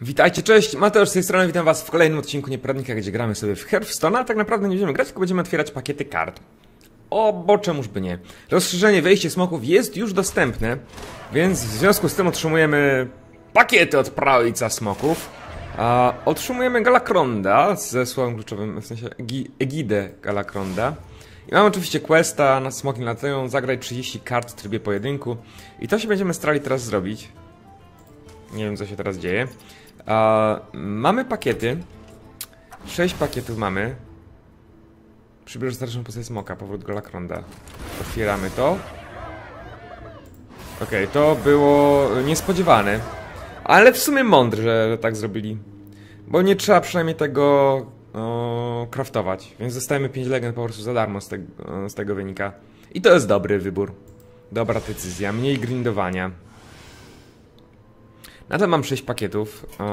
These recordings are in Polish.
Witajcie, cześć, Mateusz z tej strony, witam was w kolejnym odcinku Nieporadnika, gdzie gramy sobie w Hearthstone, a tak naprawdę nie będziemy grać, tylko będziemy otwierać pakiety kart. O, bo czemuż by nie. Rozszerzenie Wejście Smoków jest już dostępne, więc w związku z tym otrzymujemy pakiety od Prawica Smoków. A, otrzymujemy Galakronda ze słowem kluczowym, w sensie egi- Egidę Galakronda. I mamy oczywiście questa na Smoki latają, zagraj 30 kart w trybie pojedynku. I to się będziemy starali teraz zrobić. Nie wiem, co się teraz dzieje. Mamy pakiety. Sześć pakietów mamy. Przybierz starszą postać smoka, powrót Golakronda. Otwieramy to. Okej, to było niespodziewane. Ale w sumie mądre, że, że tak zrobili. Bo nie trzeba przynajmniej tego o, craftować. Więc dostajemy 5 legend po prostu za darmo z, te, z tego wynika. I to jest dobry wybór. Dobra decyzja. Mniej grindowania. Nadal mam 6 pakietów, e,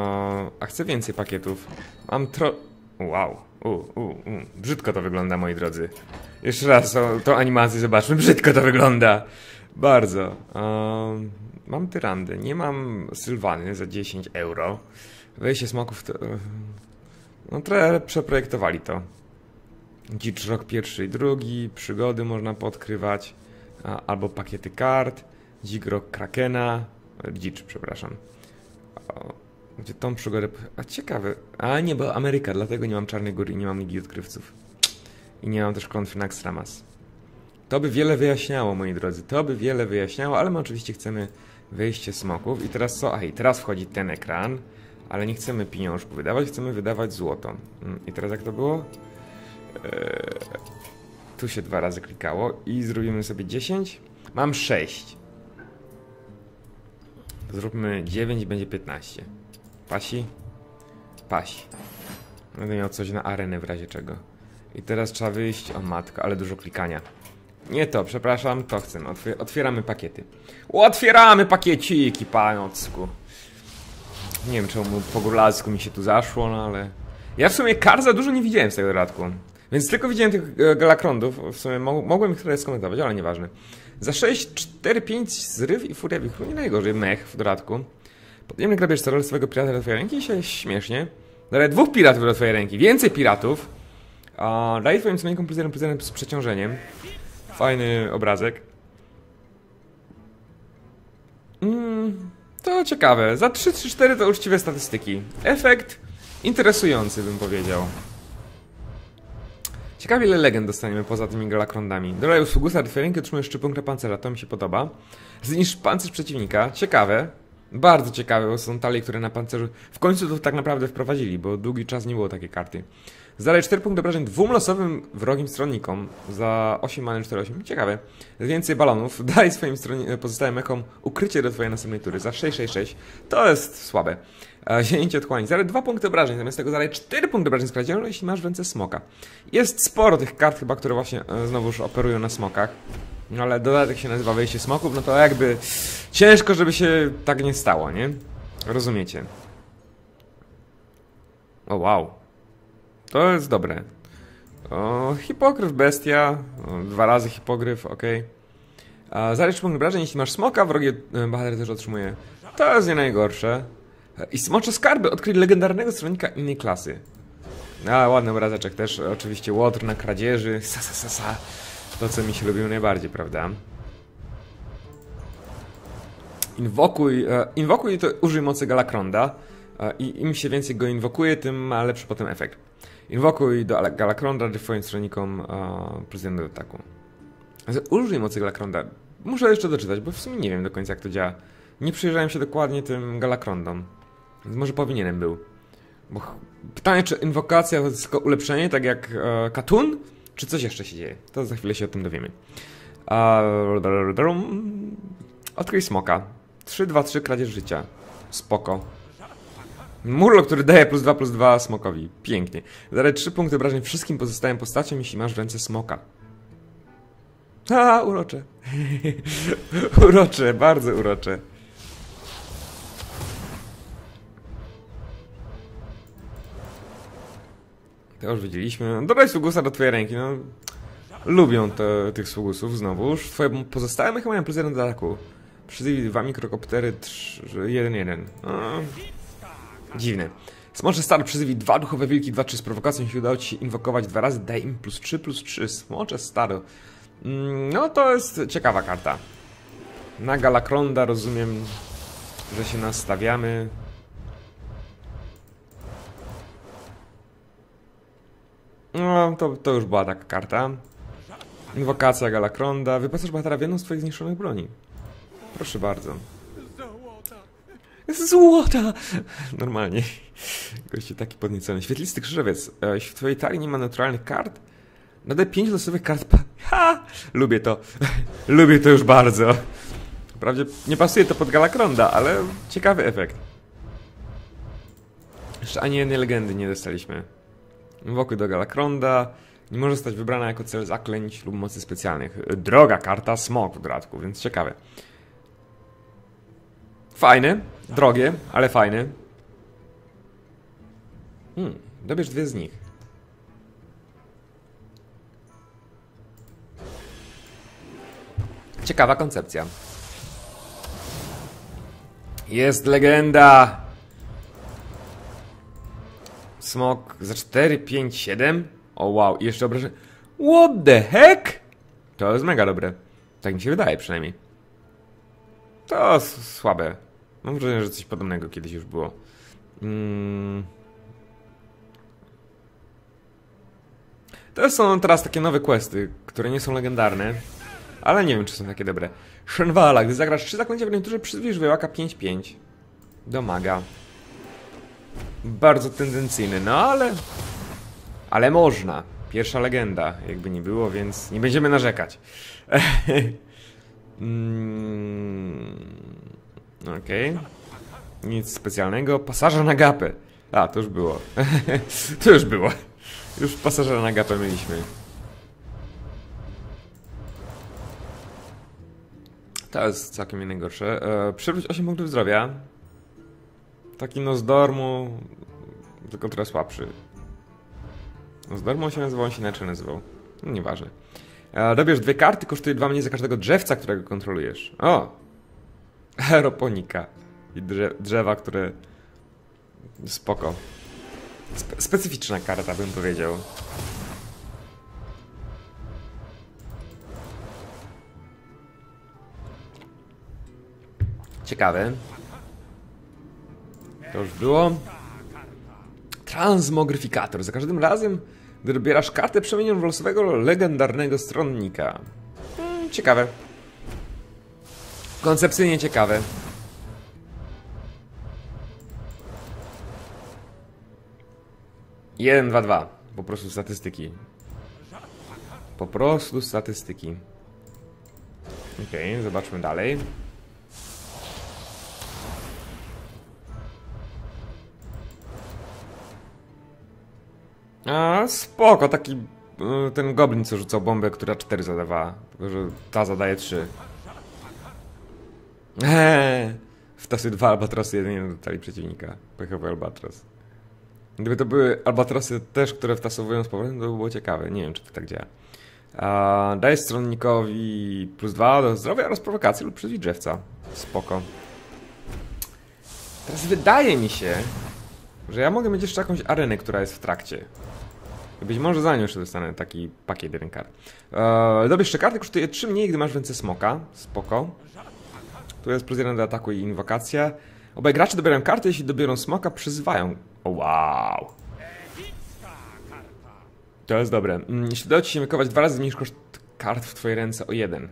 a chcę więcej pakietów. Mam tro... Wow, u, u, u. brzydko to wygląda, moi drodzy. Jeszcze raz tą, tą animację zobaczmy, brzydko to wygląda. Bardzo. E, mam tyrandy, nie mam sylwany za 10 euro. Wejście smoków to... No trochę przeprojektowali to. Dzicz rok pierwszy i drugi, przygody można podkrywać, a, albo pakiety kart, dzik rok krakena, dzicz, przepraszam. Gdzie tą przygodę... A ciekawe. A nie, bo Ameryka, dlatego nie mam Czarnej Góry i nie mam Ligi Odkrywców. I nie mam też klątwy Naxxramas. To by wiele wyjaśniało, moi drodzy. To by wiele wyjaśniało, ale my oczywiście chcemy wejście smoków. I teraz co? Ej, teraz wchodzi ten ekran, ale nie chcemy pieniążków wydawać, chcemy wydawać złoto. Mm, I teraz jak to było? Eee, tu się dwa razy klikało i zrobimy sobie 10. Mam 6. Zróbmy 9 i będzie 15. Pasi? Pasi. Będę miał coś na arenę w razie czego. I teraz trzeba wyjść. O matko, ale dużo klikania. Nie to, przepraszam, to chcę. Otwier otwieramy pakiety. Otwieramy pakieciki, panocku. Nie wiem, czemu po góralsku mi się tu zaszło, no ale... Ja w sumie kar za dużo nie widziałem z tego dodatku. Więc tylko widziałem tych e, galakrondów. W sumie mo mogłem ich trochę skomentować, ale nieważne. Za 6, 4, 5 zryw i furia wichru. Nie najgorzej. Mech w dodatku. Podjemny grabież rolę swojego pirata do twojej ręki się śmiesznie. Daję dwóch piratów do twojej ręki. Więcej piratów. A, daje twoim sumieńkom plus jeden plus jeden z przeciążeniem. Fajny obrazek. Mm, to ciekawe. Za 3, 3, 4 to uczciwe statystyki. Efekt interesujący bym powiedział. Ciekawie ile legend dostaniemy poza tymi galakrondami. Do twojej ręki otrzymujesz 3 punkty pancerza, to mi się podoba. Zniszcz pancerz przeciwnika, ciekawe. Bardzo ciekawe, bo są talie, które na pancerzu... W końcu to tak naprawdę wprowadzili, bo długi czas nie było takiej karty. Zadaj 4 punkty obrażeń dwóm losowym wrogim stronnikom za 8 many 4-8. Ciekawe. Więcej balonów. Daj swoim stronie, pozostałym ekom ukrycie do twojej następnej tury za 6-6-6. To jest słabe. E, Zięcie otchłani. Zadaj 2 punkty obrażeń, zamiast tego zadaj 4 punkty obrażeń z kradzieżą, jeśli masz w ręce smoka. Jest sporo tych kart chyba, które właśnie e, znowuż operują na smokach. No ale dodatek się nazywa wejście smoków, no to jakby ciężko, żeby się tak nie stało, nie? Rozumiecie. O wow. To jest dobre. O, hipogryf bestia. O, dwa razy hipogryf, ok. Zalicz punkt obrażeń, jeśli masz smoka, wrogie e, bohater też otrzymuje. To jest nie najgorsze. I smocze skarby, odkryj legendarnego stronnika innej klasy. A, ładny obrazeczek też, oczywiście łotr na kradzieży, sa, sa, sa, sa. To, co mi się lubiło najbardziej, prawda? Inwokuj, e, inwokuj to użyj mocy Galakronda e, i im się więcej go inwokuje, tym ma lepszy potem efekt. Inwokuj do Galakronda, twoim stronnikom e, do ataku. Użyj mocy Galakronda. Muszę jeszcze doczytać, bo w sumie nie wiem do końca jak to działa. Nie przyjrzałem się dokładnie tym Galakrondom. Więc może powinienem był. Bo pytanie, czy inwokacja to jest tylko ulepszenie, tak jak e, Katun, czy coś jeszcze się dzieje? To za chwilę się o tym dowiemy. Odkryj smoka. 3, 2, 3, kradzież życia. Spoko. Murlo, który daje plus 2, plus 2 smokowi. Pięknie. Zadaj 3 punkty obrażeń wszystkim pozostałym postaciom, jeśli masz w ręce smoka. A, urocze. urocze, bardzo urocze. To już widzieliśmy. Dodaj sługusa do twojej ręki, no. Lubią te, tych sługusów znowuż. Twoje pozostałe mechy mają plus 1 do ataku. Przyzyj dwa mikrokoptery 1-1. No. Dziwne. Smocze Star przyzywi dwa duchowe wilki, dwa trzy z prowokacją. Jeśli udało ci inwokować dwa razy, daj im plus 3, plus 3. Smocze Star. Mm, no to jest ciekawa karta. Na Galakronda rozumiem, że się nastawiamy. No, to, to już była taka karta. Inwokacja Galakronda. Wyposaż bohatera w jedną z twoich zniszczonych broni. Proszę bardzo. Złota! Normalnie. Goście taki podniecony. Świetlisty krzyżowiec. Jeśli w twojej talii nie ma naturalnych kart, nadaj 5 losowych kart. Ha! Lubię to. Lubię to już bardzo. Wprawdzie nie pasuje to pod Galakronda, ale ciekawy efekt. Jeszcze ani jednej legendy nie dostaliśmy. Wokół do Galakronda. Nie może zostać wybrana jako cel zaklęć lub mocy specjalnych. Droga karta, smok w dodatku, więc ciekawe. Fajne, drogie, ale fajne. Hmm, dobierz dwie z nich. Ciekawa koncepcja. Jest legenda! Smok za 4, 5, 7? O wow, i jeszcze obrażę. What the heck? To jest mega dobre. Tak mi się wydaje przynajmniej. To słabe. Mam wrażenie, że coś podobnego kiedyś już było. Mm. To są teraz takie nowe questy, które nie są legendarne, ale nie wiem, czy są takie dobre. Shenvala, gdy zagrasz 3 zaklęcia w awanturze, przyzwiesz wyłaka 5-5. Domaga. Bardzo tendencyjny, no ale... Ale można. Pierwsza legenda, jakby nie było, więc nie będziemy narzekać. mm, Okej. Nic specjalnego. Pasażer na gapę. A, to już było. to już było. Już pasażera na gapę mieliśmy. To jest całkiem inne gorsze. E, przywróć 8 punktów zdrowia. Taki no z dormu, tylko trochę słabszy. No z dormu się nazywał, on się inaczej nazywał. No, nieważne. E, dobierz dwie karty, kosztuje dwa mniej za każdego drzewca, którego kontrolujesz. O! Aeroponika. I drze drzewa, które... Spoko. Spe specyficzna karta, bym powiedział. Ciekawe. To już było. Transmogryfikator. Za każdym razem, gdy dobierasz kartę, przemienią w losowego legendarnego stronnika. Hmm, ciekawe. Koncepcyjnie ciekawe. Jeden, dwa, dwa. Po prostu statystyki. Po prostu statystyki. Okej, zobaczmy dalej. A, spoko, taki y, ten goblin, co rzucał bombę, która 4 zadawała. Tylko, że ta zadaje 3. Eee, w tasy dwa albatrosy jedynie dostali przeciwnika. Pechowy albatros. Gdyby to były albatrosy też, które wtasowują z powrotem, to by było ciekawe. Nie wiem, czy to tak działa. Daje stronnikowi plus 2 do zdrowia oraz prowokacji lub przezwij drzewca. Spoko. Teraz wydaje mi się, że ja mogę mieć jeszcze jakąś arenę, która jest w trakcie. Być może za nią jeszcze dostanę taki pakiet jeden kart. Eee, dobierz jeszcze karty, kosztuje 3 mniej, gdy masz w ręce smoka. Spoko. Tu jest plus 1 do ataku i inwokacja. Obaj gracze dobierają karty, jeśli dobiorą smoka, przyzywają. O, wow. To jest dobre. Mm, Jeśli udało ci się wykować dwa razy, zmniejsz koszt kart w twojej ręce o jeden.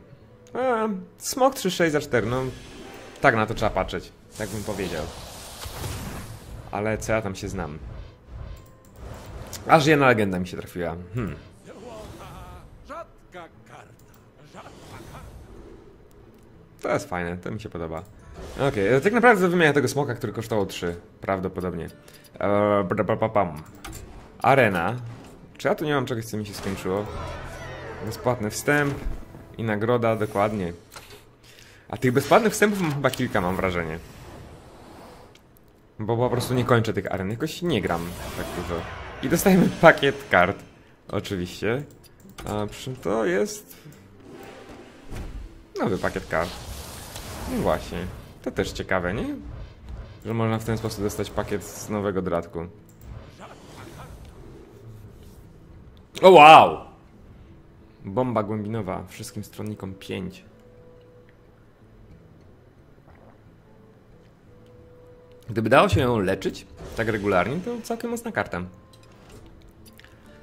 Eee, smok 3-6 za 4, no. Tak na to trzeba patrzeć. Tak bym powiedział. Ale co ja tam się znam? Aż jedna legenda mi się trafiła. Hmm. To jest fajne, to mi się podoba. Okej, tak naprawdę wymienia tego smoka, który kosztował 3. Prawdopodobnie. Eee. Arena. Czy ja tu nie mam czegoś, co mi się skończyło? Bezpłatny wstęp i nagroda, dokładnie. A tych bezpłatnych wstępów mam chyba kilka, mam wrażenie. Bo po prostu nie kończę tych aren, jakoś nie gram tak dużo. I dostajemy pakiet kart, oczywiście. A przy czym to jest... Nowy pakiet kart. No właśnie, to też ciekawe, nie? że można w ten sposób dostać pakiet z nowego dodatku. O wow! Bomba głębinowa, wszystkim stronnikom 5. Gdyby dało się ją leczyć tak regularnie, to całkiem mocna karta.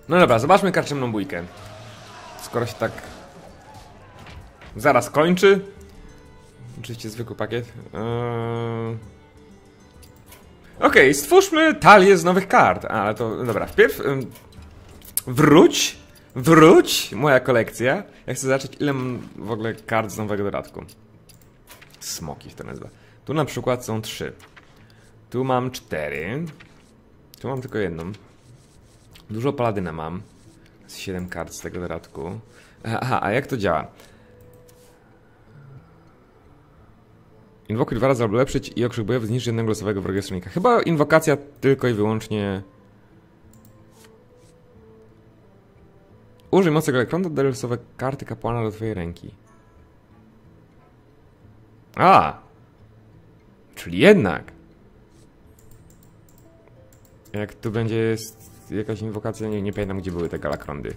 No dobra, zobaczmy karczemną bójkę. Skoro się tak zaraz kończy. Oczywiście zwykły pakiet. Eee... Okej, okay, stwórzmy talię z nowych kart. Ale to, dobra, wpierw... Ym, wróć! Wróć! Moja kolekcja. Ja chcę zobaczyć, ile mam w ogóle kart z nowego dodatku. Smoki to nazywa. Tu na przykład są trzy. Tu mam cztery. Tu mam tylko jedną. Dużo paladyna mam. Z 7 kart z tego dodatku. Aha, a jak to działa? Inwokuj dwa razy albo ulepszyć i okrzyk bojowy zniszczy jednego losowego wroga stronnika. Chyba inwokacja tylko i wyłącznie... Użyj mocy Galekronda, dodaj losowe karty kapłana do twojej ręki. A! Czyli jednak. Jak tu będzie jakaś inwokacja, nie, nie pamiętam gdzie były te galakrondy.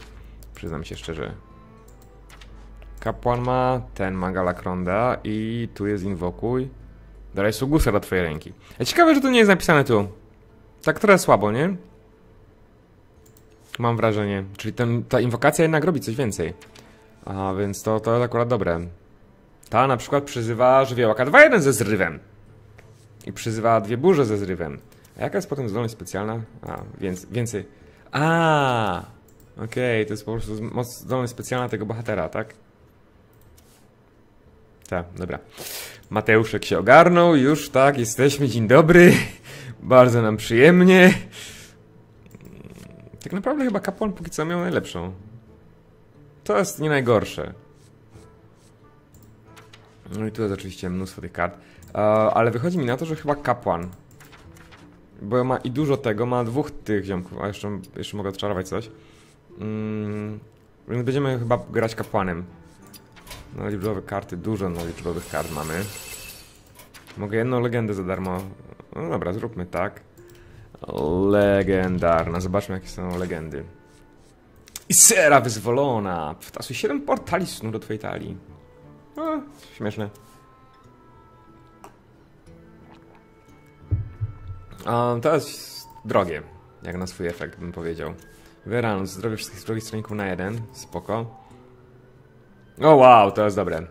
Przyznam się szczerze. Kapłan ma, ten ma galakronda i tu jest inwokuj. Dalej Sugusa do twojej ręki. A ciekawe, że to nie jest napisane tu. Tak trochę słabo, nie? Mam wrażenie. Czyli ten, ta inwokacja jednak robi coś więcej. A więc to, to akurat dobre. Ta na przykład przyzywa żywiołaka 2-1 ze zrywem. I przyzywa dwie burze ze zrywem. A jaka jest potem zdolność specjalna? A, więc, więcej. A, okej, okay, to jest po prostu moc zdolność specjalna tego bohatera, tak? Tak, dobra. Mateuszek się ogarnął, już tak, jesteśmy, dzień dobry. Bardzo nam przyjemnie. Tak naprawdę chyba kapłan póki co miał najlepszą. To jest nie najgorsze. No i tu jest oczywiście mnóstwo tych kart. Uh, ale wychodzi mi na to, że chyba kapłan bo ma i dużo tego, ma dwóch tych ziomków, a jeszcze, jeszcze mogę odczarować coś. Mm, więc będziemy chyba grać kapłanem. No liczbowe karty, dużo no liczbowych kart mamy. Mogę jedną legendę za darmo. No dobra, zróbmy tak. Legendarna, zobaczmy jakie są legendy. I sera wyzwolona! Wtasuj 7 portali snu do twojej talii. O, śmieszne. A, to jest drogie, jak na swój efekt bym powiedział. Wyran, zdrowie wszystkich drogich stronników na jeden, spoko. O wow, to jest dobre.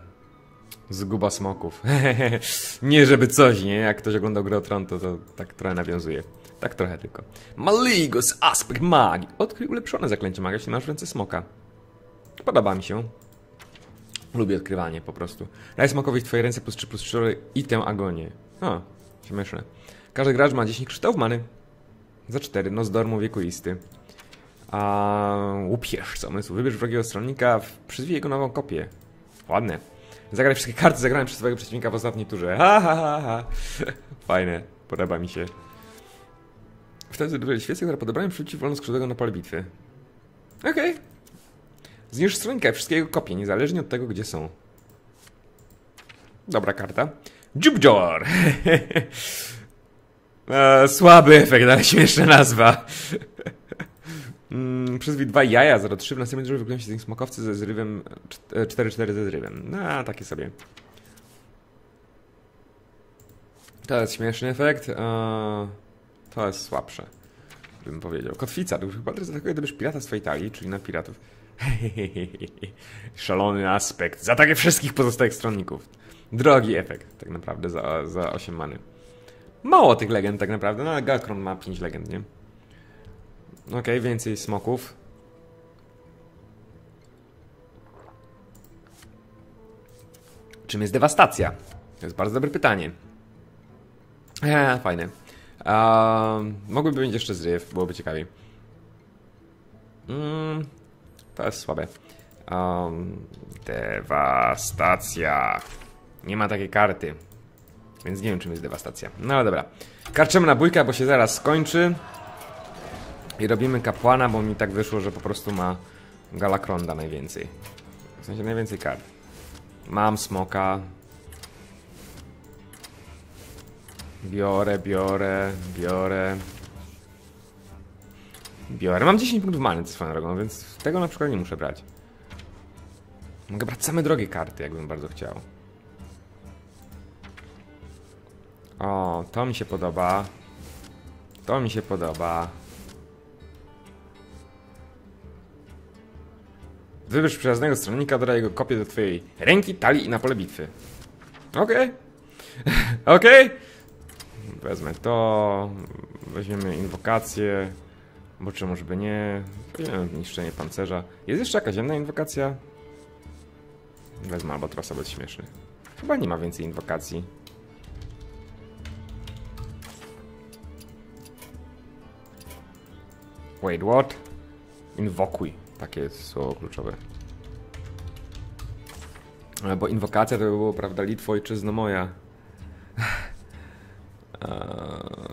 Zguba smoków. nie żeby coś, nie? Jak ktoś oglądał grę Tron, to, to tak trochę nawiązuje. Tak trochę tylko. Maligos, aspekt magii. Odkryj ulepszone zaklęcie magii, jeśli masz w ręce smoka. Podoba mi się. Lubię odkrywanie po prostu. Daj smokowi w twojej ręce plus 3 plus 4 i tę agonię. O, śmieszne. Każdy gracz ma 10 kryształów many. Za 4, no z dormu wiekuisty. A łupież zamysł. Wybierz wrogiego stronnika, przyzwij jego nową kopię. Ładne. Zagraj wszystkie karty zagrane przez swojego przeciwnika w ostatniej turze. Ha, ha, ha, ha. Fajne. Podoba mi się. Wtedy dobrze świecę, która podebrałem przerzuci wolnoskrzydłego na pole bitwy. Okej. Okay. Zniszcz stronnika wszystkie jego kopie, niezależnie od tego, gdzie są. Dobra karta. Jubjor! E, słaby efekt, ale śmieszna nazwa. mm, przez dwa jaja 0,3 w następnym drzewie wygląda się z nich smokowcy ze zrywem 4-4 e, ze zrywem. No, takie sobie. To jest śmieszny efekt. To jest słabsze, bym powiedział. Kotwica. Chyba teraz atakuje gdybyś pirata swojej talii, czyli na piratów. Szalony aspekt. Za takie wszystkich pozostałych stronników. Drogi efekt, tak naprawdę, za, za 8 many. Mało tych legend tak naprawdę, no ale Galkron ma 5 legend, nie? Okej, okay, więcej smoków. Czym jest dewastacja? To jest bardzo dobre pytanie. Eee, fajne. Um, mogłyby być jeszcze zryw, byłoby ciekawiej. Mm, to jest słabe. Um, dewastacja. Nie ma takiej karty. Więc nie wiem, czym jest dewastacja. No ale dobra. Karczymy na bójkę, bo się zaraz skończy. I robimy kapłana, bo mi tak wyszło, że po prostu ma Galakronda najwięcej. W sensie najwięcej kart. Mam smoka. Biorę, biorę, biorę. Biorę. Mam 10 punktów many swoją drogą, więc tego na przykład nie muszę brać. Mogę brać same drogie karty, jakbym bardzo chciał. O, to mi się podoba. To mi się podoba. Wybierz przyjaznego stronnika, dodaj jego kopię do twojej ręki, talii i na pole bitwy. Okej. Okej. Wezmę to. Weźmiemy inwokację. Bo czy może by nie. Weźmiemy pancerza. Jest jeszcze jakaś jedna inwokacja? Wezmę albatrosa, bez śmieszny. Chyba nie ma więcej inwokacji. Wait, what? Inwokuj. Takie jest słowo kluczowe. Bo inwokacja to by było, prawda, Litwo, ojczyzno moja. Eee,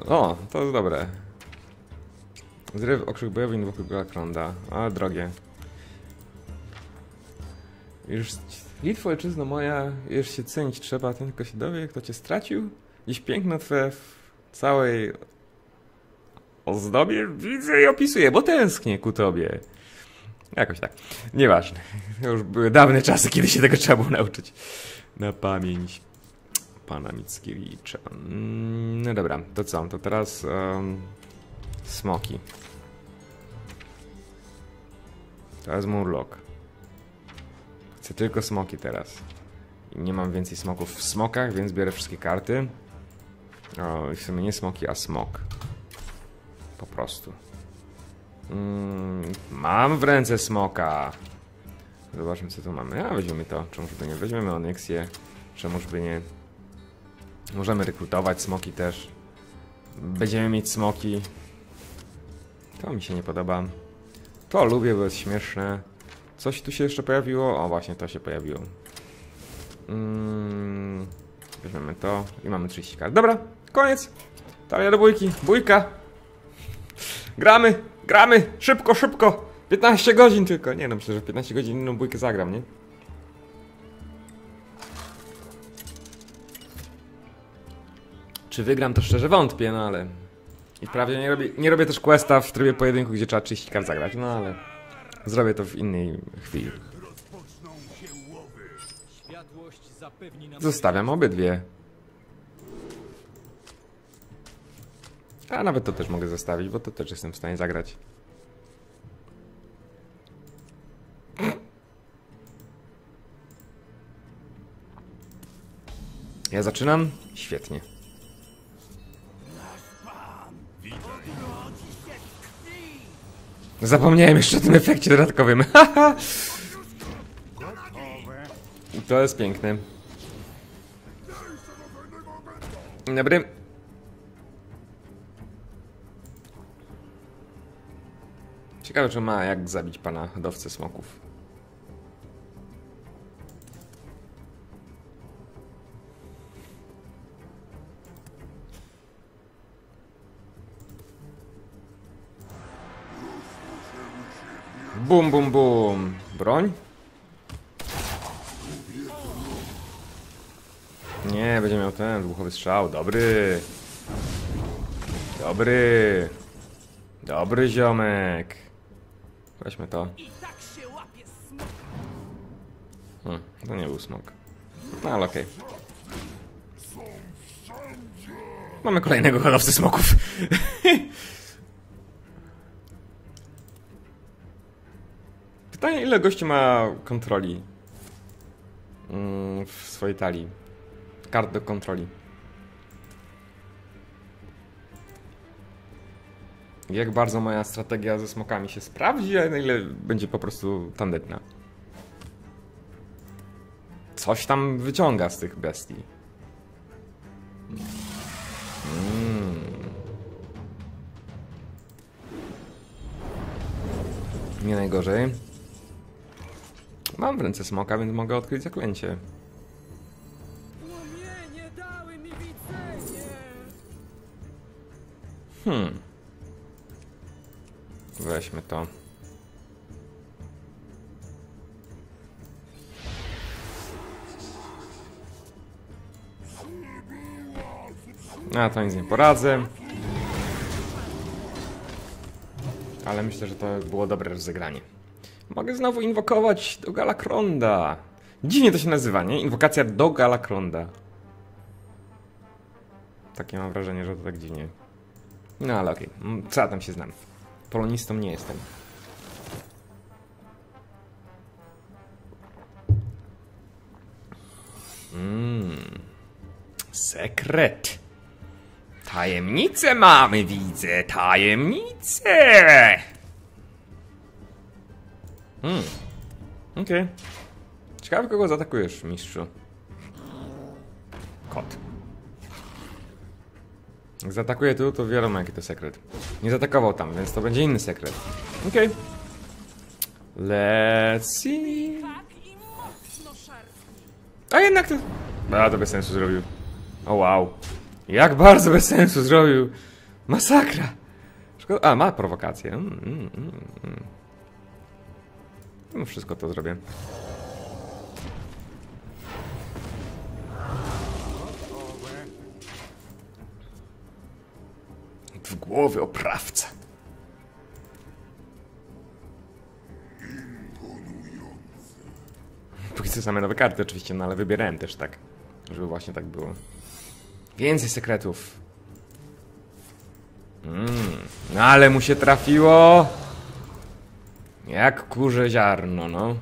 O, to jest dobre. Zryw okrzyk bojowy inwokuj Galakronda. Ale drogie. Już Litwo, ojczyzno moja, już się cenić trzeba, tylko się dowie, kto cię stracił. Dziś piękno twe w całej ozdobie widzę i opisuję, bo tęsknię ku tobie. Jakoś tak. Nieważne. Już były dawne czasy, kiedy się tego trzeba było nauczyć. Na pamięć pana Mickiewicza. Mm, No dobra, to co? To teraz um, smoki. Teraz Murloc. Chcę tylko smoki teraz. Nie mam więcej smoków w smokach, więc biorę wszystkie karty. O, w sumie nie smoki, a smok. Po prostu. Mm, mam w ręce smoka. Zobaczmy co tu mamy. A weźmiemy to. Czemuż by nie? Weźmiemy Onyxie. Czemuż by nie? Możemy rekrutować smoki też. Będziemy mieć smoki. To mi się nie podoba. To lubię, bo jest śmieszne. Coś tu się jeszcze pojawiło? O, właśnie to się pojawiło. Mm, weźmiemy to i mamy 30 kart. Dobra, koniec. Talia do bójki. Bójka. Gramy, gramy, szybko, szybko. 15 godzin tylko. Nie no, myślę, że w 15 godzin inną bójkę zagram, nie? Czy wygram, to szczerze wątpię, no ale... I wprawdzie nie robię, nie robię też questa w trybie pojedynku, gdzie trzeba 30 kart zagrać, no ale... Zrobię to w innej chwili. Zostawiam obydwie. A nawet to też mogę zostawić, bo to też jestem w stanie zagrać. Ja zaczynam? Świetnie. Zapomniałem jeszcze o tym efekcie dodatkowym. To jest piękne. Dobry. Ciekawe, czy ma jak zabić pana hodowcę smoków. Bum, bum, bum. Broń? Nie, będzie miał ten wybuchowy strzał. Dobry. Dobry. Dobry ziomek. Weźmy to. Hmm, to nie był smok. No ale okej. Mamy kolejnego hodowcę smoków. Pytanie, ile gości ma kontroli mm, w swojej talii? Kart do kontroli. Jak bardzo moja strategia ze smokami się sprawdzi, a na ile będzie po prostu tandetna. Coś tam wyciąga z tych bestii. Mm. Nie najgorzej. Mam w ręce smoka, więc mogę odkryć zaklęcie. Hmm. Weźmy to. A, to nic nie poradzę. Ale myślę, że to było dobre rozegranie. Mogę znowu inwokować do Galakronda. Dziwnie to się nazywa, nie? Inwokacja do Galakronda. Takie mam wrażenie, że to tak dziwnie. No ale okej, mm, co ja tam się znam. Polonistą nie jestem. Mmm. Sekret. Tajemnicę mamy, widzę. Tajemnicę. Hmm. Okej. Ciekawe, kogo zaatakujesz, mistrzu. Kot. Jak tu, to wiadomo, jaki to sekret. Nie zaatakował tam, więc to będzie inny sekret. Okej. Let's see. A jednak to... A, to bez sensu zrobił. O wow. Jak bardzo bez sensu zrobił. Masakra. Szkoda... A, ma prowokację. Mm, mm, mm. No wszystko to zrobię. W głowie oprawca. Póki co same nowe karty oczywiście, no ale wybierałem też tak, żeby właśnie tak było. Więcej sekretów. Mm, no ale mu się trafiło. Jak kurze ziarno, no.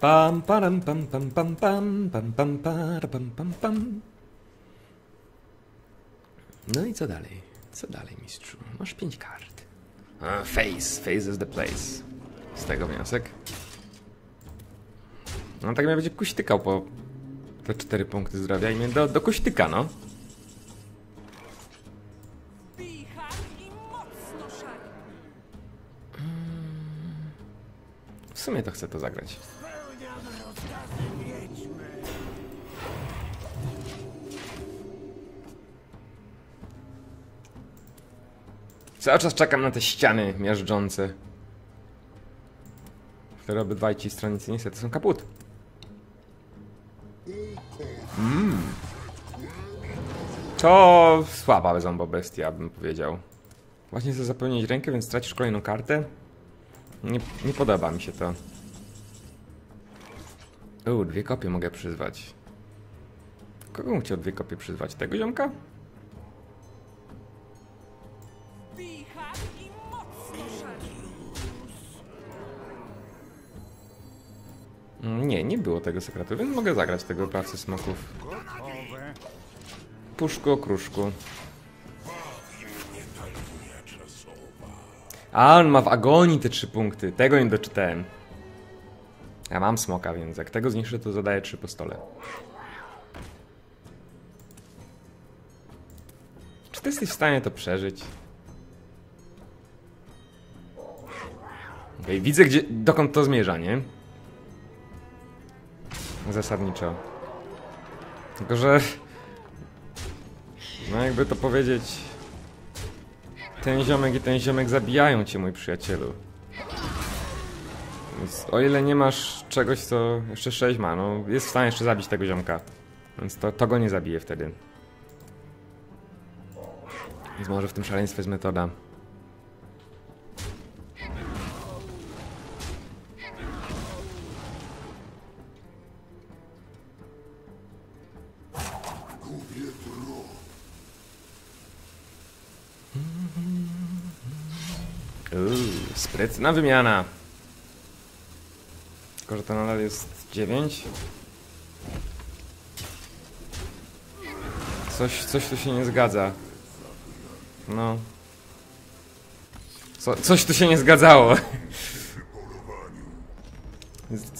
Pam, param, pam, pam, pam, pam, pam, pam, pam, pam, pam. No i co dalej? Co dalej, mistrzu? Masz pięć kart. A, face. Face is the place. Z tego wniosek. No tak mnie będzie kuśtykał po te cztery punkty zdrowia i mnie do, do kuśtyka, no. W sumie to chcę to zagrać. Cały czas czekam na te ściany miażdżące. Które obydwaj ci stronnicy niestety są kaput. Mm. To słaba zombo bestia, bym powiedział. Właśnie chcę zapełnić rękę, więc stracisz kolejną kartę. Nie, nie podoba mi się to. U, dwie kopie mogę przyzwać. Kogo bym chciał dwie kopie przyzwać? Tego ziomka? Nie, nie było tego sekretu, więc mogę zagrać tego pracy smoków. Puszku, kruszku. A, on ma w agonii te trzy punkty. Tego nie doczytałem. Ja mam smoka, więc jak tego zniszczę, to zadaję trzy po stole. Czy ty jesteś w stanie to przeżyć? Okej, widzę, gdzie, dokąd to zmierza, nie? Zasadniczo. Tylko, że... No jakby to powiedzieć... Ten ziomek i ten ziomek zabijają cię, mój przyjacielu. Więc o ile nie masz czegoś, co jeszcze 6 ma, no jest w stanie jeszcze zabić tego ziomka. Więc to, to go nie zabije wtedy. Więc może w tym szaleństwie jest metoda. Sprytna wymiana. Tylko, że to nadal jest 9. Coś, coś tu się nie zgadza. No. Co, coś tu się nie zgadzało.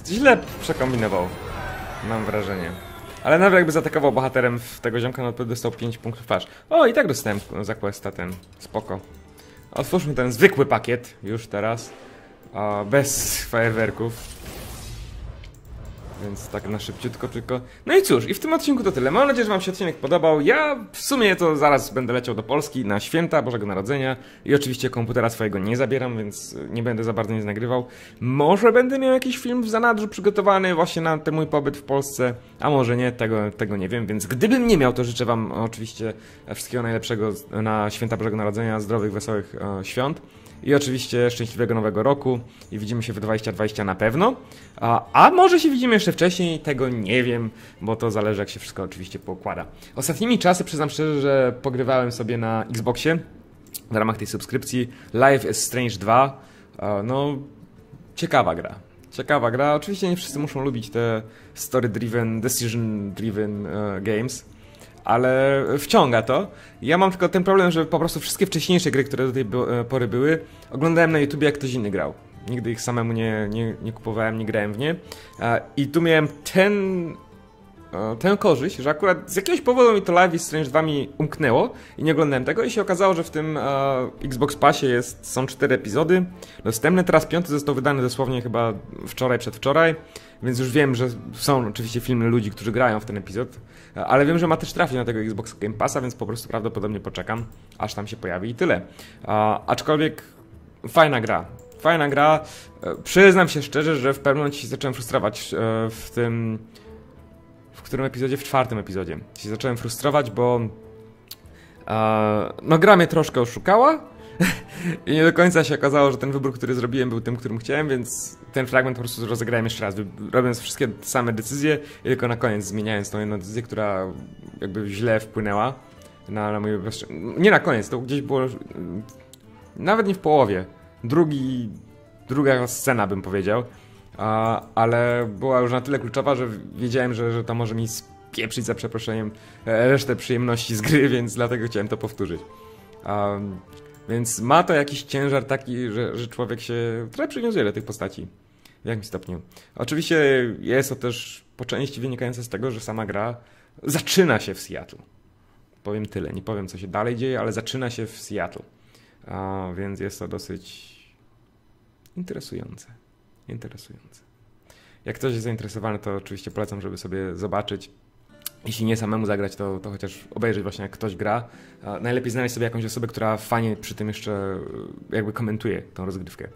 Źle przekombinował. Mam wrażenie. Ale nawet jakby zaatakował bohaterem w tego ziomka, no to dostał 5 punktów aż. O, i tak dostałem za questa ten. Spoko. Otwórzmy ten zwykły pakiet już teraz. Bez fajerwerków. Więc tak na szybciutko tylko. No i cóż, i w tym odcinku to tyle. Mam nadzieję, że Wam się odcinek podobał. Ja w sumie to zaraz będę leciał do Polski na święta Bożego Narodzenia i oczywiście komputera swojego nie zabieram, więc nie będę za bardzo nic nagrywał. Może będę miał jakiś film w zanadrzu przygotowany właśnie na ten mój pobyt w Polsce, a może nie, tego, tego nie wiem. Więc gdybym nie miał, to życzę Wam oczywiście wszystkiego najlepszego na święta Bożego Narodzenia, zdrowych, wesołych e, świąt. I oczywiście szczęśliwego nowego roku i widzimy się w 2020 na pewno. A, a może się widzimy jeszcze wcześniej, tego nie wiem, bo to zależy jak się wszystko oczywiście poukłada. Ostatnimi czasy przyznam szczerze, że pogrywałem sobie na Xboxie w ramach tej subskrypcji Life is Strange 2. A, No, ciekawa gra. Ciekawa gra. Oczywiście nie wszyscy muszą lubić te story-driven, decision-driven e, games ale wciąga to. Ja mam tylko ten problem, że po prostu wszystkie wcześniejsze gry, które do tej by- pory były, oglądałem na YouTube, jak ktoś inny grał. Nigdy ich samemu nie, nie, nie kupowałem, nie grałem w nie. E, I tu miałem ten, e, tę korzyść, że akurat z jakiegoś powodu mi to Live is Strange 2 mi umknęło i nie oglądałem tego i się okazało, że w tym e, Xbox Passie jest, są cztery epizody dostępne. Teraz piąty został wydany dosłownie chyba wczoraj, przedwczoraj, więc już wiem, że są oczywiście filmy ludzi, którzy grają w ten epizod, e, ale wiem, że ma też trafić na tego Xbox Game Passa, więc po prostu prawdopodobnie poczekam, aż tam się pojawi i tyle. A, aczkolwiek fajna gra. Fajna gra. E, Przyznam się szczerze, że w pewnym momencie się zacząłem frustrować e, w tym. W którym epizodzie? W czwartym epizodzie. Się zacząłem frustrować, bo. e, No, gra mnie troszkę oszukała. I nie do końca się okazało, że ten wybór, który zrobiłem, był tym, którym chciałem, więc ten fragment po prostu rozegrałem jeszcze raz, robiąc wszystkie same decyzje tylko na koniec zmieniając tą jedną decyzję, która jakby źle wpłynęła na, na moje Nie na koniec, to gdzieś było. Nawet nie w połowie. Drugi. Druga scena, bym powiedział. A, ale była już na tyle kluczowa, że wiedziałem, że, że to może mi spieprzyć za przeproszeniem e, resztę przyjemności z gry, więc dlatego chciałem to powtórzyć. Um, więc ma to jakiś ciężar taki, że, że człowiek się trochę przywiązuje do tych postaci. W jakimś stopniu. Oczywiście jest to też po części wynikające z tego, że sama gra zaczyna się w Seattle. Powiem tyle. Nie powiem, co się dalej dzieje, ale zaczyna się w Seattle. A, więc jest to dosyć interesujące. Interesujące. Jak ktoś jest zainteresowany, to oczywiście polecam, żeby sobie zobaczyć. Jeśli nie samemu zagrać, to, to chociaż obejrzeć właśnie jak ktoś gra. Najlepiej znaleźć sobie jakąś osobę, która fajnie przy tym jeszcze e, jakby komentuje tą rozgrywkę.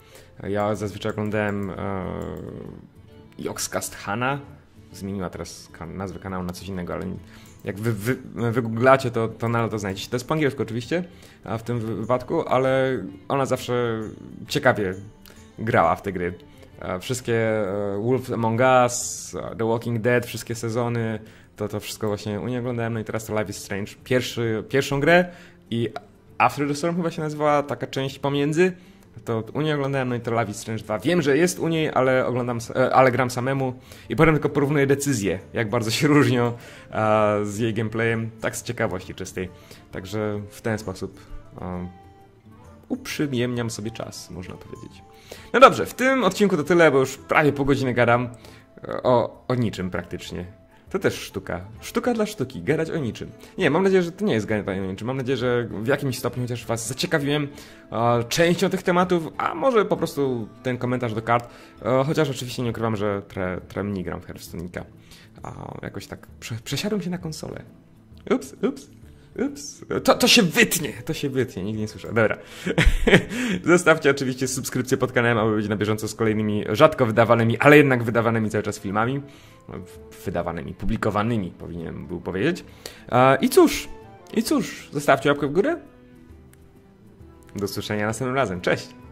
Ja zazwyczaj oglądałem e, Joxcast Hana. Zmieniła teraz kan- nazwę kanału na coś innego, ale jak wy, wy, wygooglacie, to, to nadal to znajdziecie. To jest po angielsku oczywiście, w tym wy- wypadku, ale ona zawsze ciekawie grała w te gry. E, Wszystkie e, Wolf Among Us, e, The Walking Dead, wszystkie sezony, to to wszystko właśnie u niej oglądałem, no i teraz to Life is Strange. Pierwszy, pierwszą grę i After the Storm chyba się nazywała taka część pomiędzy. To u niej oglądałem, no i to Life is Strange 2. Wiem, że jest u niej, ale oglądam, e, ale gram samemu i potem tylko porównuję decyzje, jak bardzo się różnią a, z jej gameplayem, tak z ciekawości czystej. Także w ten sposób um, uprzyjemniam sobie czas, można powiedzieć. No dobrze, w tym odcinku to tyle, bo już prawie pół godziny gadam e, o, o niczym praktycznie. To też sztuka. Sztuka dla sztuki, gadać o niczym. Nie, mam nadzieję, że to nie jest gadanie o niczym. Mam nadzieję, że w jakimś stopniu chociaż was zaciekawiłem e, częścią tych tematów, a może po prostu ten komentarz do kart. E, chociaż oczywiście nie ukrywam, że trochę trochę mniej gram w Hearthstone'ika. A jakoś tak prze, przesiadłem się na konsolę. Ups, ups. Ups. To, to się wytnie, to się wytnie, nigdy nie słyszę. Dobra. Zostawcie oczywiście subskrypcję pod kanałem, aby być na bieżąco z kolejnymi rzadko wydawanymi, ale jednak wydawanymi cały czas filmami. Wydawanymi, publikowanymi, powinienem był powiedzieć. I cóż, i cóż, zostawcie łapkę w górę. Do usłyszenia następnym razem. Cześć!